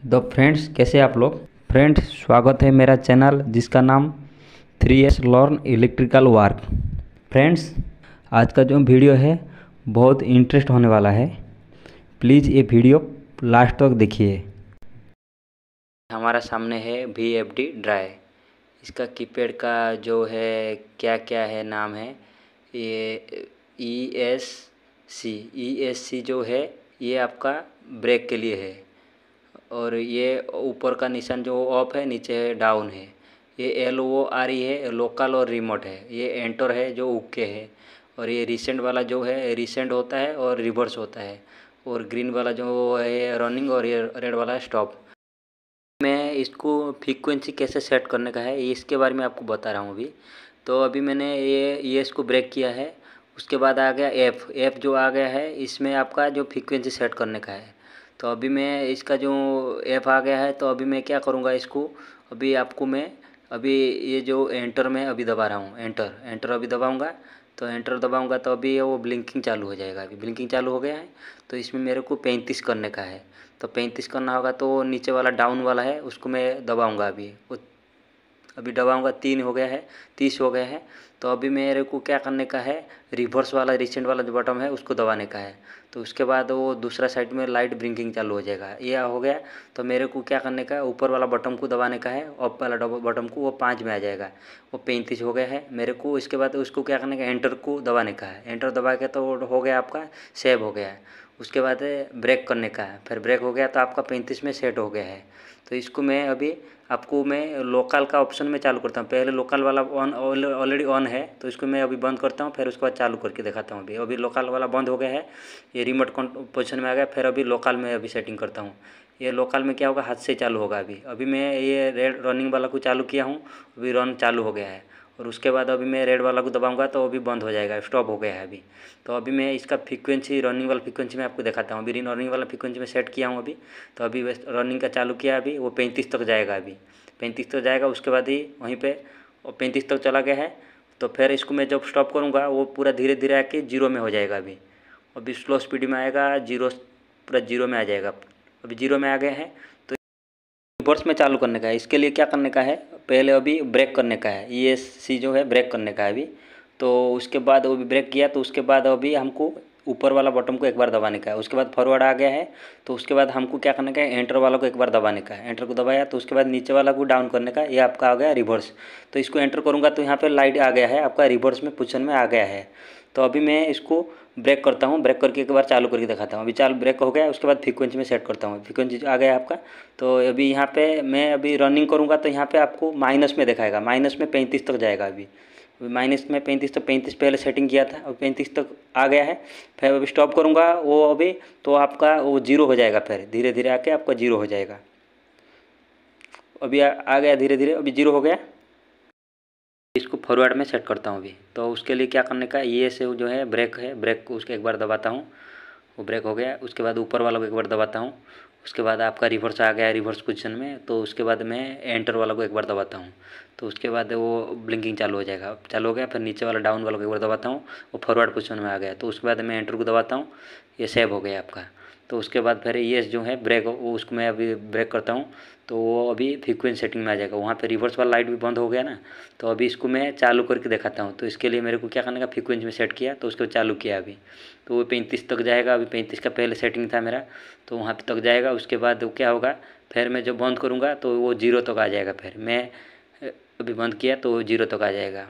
तो फ्रेंड्स, कैसे आप लोग? फ्रेंड्स, स्वागत है मेरा चैनल, जिसका नाम three S learn electrical work. Friends, आज का जो वीडियो है, बहुत इंटरेस्ट होने वाला है। प्लीज़ ये वीडियो लास्ट तक देखिए। हमारा सामने है वी एफ़ डी ड्राई इसका कीपैड का जो है क्या क्या है, नाम है? ये E S C E S C जो है, ये आपका ब्रेक के लिए है। और ये ऊपर का निशान जो ऑफ़ है, नीचे डाउन है। ये एल ओ आर ई है लोकल और रिमोट है। ये एंटर है, जो ओके है। और ये रिसेंट वाला जो है रिसेंट होता है और रिवर्स होता है। और ग्रीन वाला जो है रनिंग और ये रेड वाला है स्टॉप मैं इसको फ्रीक्वेंसी कैसे सेट करने का है, इसके बारे में आपको बता रहा हूँ अभी। तो अभी मैंने ये ये इसको ब्रेक किया है। उसके बाद आ गया एफ़ एफ़ जो आ गया है, इसमें आपका जो फ्रीक्वेंसी सेट करने का है। तो अभी मैं इसका जो ऐप आ गया है तो अभी मैं क्या करूँगा इसको? अभी आपको मैं, अभी ये जो एंटर में अभी दबा रहा हूँ। एंटर एंटर अभी दबाऊँगा। तो एंटर दबाऊँगा तो अभी वो ब्लिंकिंग चालू हो जाएगा। अभी ब्लिंकिंग चालू हो गया है तो इसमें मेरे को पैंतीस करने का है। तो पैंतीस करना होगा तो नीचे वाला डाउन वाला है, उसको मैं दबाऊँगा अभी। अभी दबाऊँगा तीन हो गया है, तीस हो गया है। तो अभी मेरे को क्या करने का है, रिवर्स वाला रिसेंट वाला जो बटन है, उसको दबाने का है। तो उसके बाद वो दूसरा साइड में लाइट ब्रिंकिंग चालू हो जाएगा। ये हो गया। तो मेरे को क्या करने का है, ऊपर वाला बटन को दबाने का है अप वाला बटन को वो पाँच में आ जाएगा। वो पैंतीस हो गया है। मेरे को इसके बाद उसको क्या करने का एंटर को दबाने का है। एंटर दबा के तो हो गया आपका सेव हो गया। है उसके बाद ब्रेक करने का है। फिर ब्रेक हो गया तो आपका पैंतीस में सेट हो गया है। तो इसको मैं अभी आपको मैं लोकल का ऑप्शन में चालू करता हूँ। पहले लोकल वाला ऑन ऑलरेडी ऑन है तो इसको मैं अभी बंद करता हूँ, फिर उसके बाद चालू करके दिखाता हूँ अभी। अभी लोकल वाला बंद हो गया है, ये रिमोट पोजिशन में आ गया, फिर अभी लोकल में अभी सेटिंग करता हूँ। ये लोकल में क्या होगा, हाथ से चालू होगा अभी। अभी मैं ये रेड रनिंग वाला को चालू किया हूँ, अभी रन चालू हो गया है। और उसके बाद अभी मैं रेड वाला को दबाऊँगा तो अभी बंद हो जाएगा, स्टॉप हो गया है अभी। तो अभी मैं इसका फ्रीक्वेंसी रनिंग वाला फ्रीक्वेंसी में आपको दिखाता हूँ। अभी रनिंग वाला फ्रीक्वेंसी में सेट किया हूँ अभी। तो अभी रनिंग का चालू किया अभी, वो पैंतीस तक जाएगा अभी। पैंतीस तक जाएगा, उसके बाद ही वहीं पर पैंतीस तक चला गया है। तो फिर इसको मैं जब स्टॉप करूँगा, वो पूरा धीरे धीरे आके ज़ीरो में हो जाएगा अभी। अभी स्लो स्पीड में आएगा ज़ीरो पूरा ज़ीरो में आ जाएगा। अभी ज़ीरो में आ गया है तो रिवर्स में चालू करने का है। इसके लिए क्या करने का है? पहले अभी ब्रेक करने का है। एस सी जो है ब्रेक करने का है अभी। तो उसके बाद वो भी ब्रेक किया तो उसके बाद अभी हमको ऊपर वाला बटन को एक बार दबाने का है। उसके बाद फॉरवर्ड आ गया है तो उसके बाद हमको क्या करने का है? एंटर वाला को एक बार दबाने का है। एंटर को दबाया तो उसके बाद नीचे वाला को डाउन करने का ये आपका आ गया रिवर्स तो इसको एंटर करूँगा तो यहाँ पर लाइट आ गया है। आपका रिवर्स में पोजिशन में आ गया है। तो अभी मैं इसको ब्रेक करता हूँ, ब्रेक करके एक बार चालू करके दिखाता हूँ। अभी चालू ब्रेक हो गया, उसके बाद फ्रीक्वेंसी में सेट करता हूँ। फ्रीक्वेंसी आ गया आपका। तो अभी यहाँ पे मैं अभी रनिंग करूँगा तो यहाँ पे आपको माइनस में दिखाएगा। माइनस में पैंतीस तक जाएगा अभी। माइनस में पैंतीस तक, पैंतीस पहले सेटिंग किया था, अब पैंतीस तक आ गया है। फिर अभी स्टॉप करूँगा, वो अभी तो आपका वो ज़ीरो हो जाएगा फिर। धीरे धीरे आके आपका ज़ीरो हो जाएगा। अभी आ गया धीरे धीरे अभी ज़ीरो हो गया। इसको फॉरवर्ड में सेट करता हूँ अभी। तो उसके लिए क्या करने का, ये से जो है ब्रेक है ब्रेक को उसके एक बार दबाता हूँ। वो ब्रेक हो गया, उसके बाद ऊपर वाला को एक बार दबाता हूँ। उसके बाद आपका रिवर्स आ गया रिवर्स पोजिशन में तो उसके बाद मैं एंटर वाला को एक बार दबाता हूँ। तो उसके बाद वो ब्लिंकिंग चालू हो जाएगा। चालू हो गया, फिर नीचे वाला डाउन वाला को एक बार दबाता हूँ, वो फॉरवर्ड पोजिशन में आ गया। तो उसके बाद मैं एंटर को दबाता हूँ, ये सेव हो गया आपका। तो उसके बाद फिर ये जो है ब्रेक वो उसको मैं अभी ब्रेक करता हूँ तो वो अभी फ्रीक्वेंसी सेटिंग में आ जाएगा। वहाँ पे रिवर्स वाला लाइट भी बंद हो गया ना तो अभी इसको मैं चालू करके दिखाता हूँ। तो इसके लिए मेरे को क्या करने का फ्रीक्वेंसी में सेट किया तो उसको चालू किया अभी। तो वो पैंतीस तक जाएगा, अभी पैंतीस का पहले सेटिंग था मेरा तो वहाँ पर तक जाएगा। उसके बाद वो क्या होगा, फिर मैं जब बंद करूँगा तो वो ज़ीरो तक आ जाएगा फिर। मैं अभी बंद किया तो ज़ीरो तक आ जाएगा।